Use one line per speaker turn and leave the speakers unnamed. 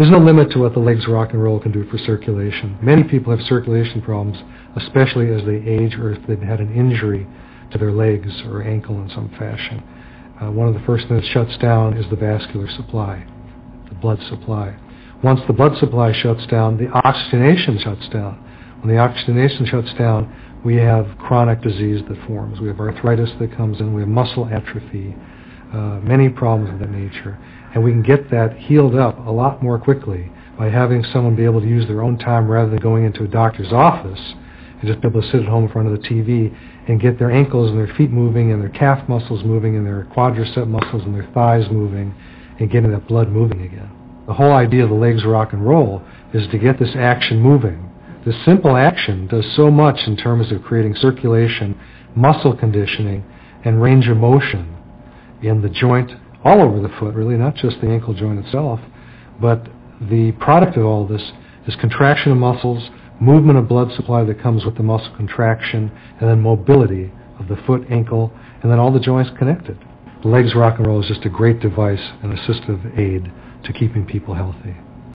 There's no limit to what the legs rock and roll can do for circulation. Many people have circulation problems, especially as they age or if they've had an injury to their legs or ankle in some fashion. Uh, one of the first things that shuts down is the vascular supply, the blood supply. Once the blood supply shuts down, the oxygenation shuts down. When the oxygenation shuts down, we have chronic disease that forms. We have arthritis that comes in. We have muscle atrophy, uh, many problems of that nature. And we can get that healed up a lot more quickly by having someone be able to use their own time rather than going into a doctor's office and just be able to sit at home in front of the TV and get their ankles and their feet moving and their calf muscles moving and their quadricep muscles and their thighs moving and getting that blood moving again. The whole idea of the legs rock and roll is to get this action moving. This simple action does so much in terms of creating circulation, muscle conditioning, and range of motion in the joint all over the foot, really, not just the ankle joint itself, but the product of all this is contraction of muscles, movement of blood supply that comes with the muscle contraction, and then mobility of the foot, ankle, and then all the joints connected. Legs rock and roll is just a great device and assistive aid to keeping people healthy.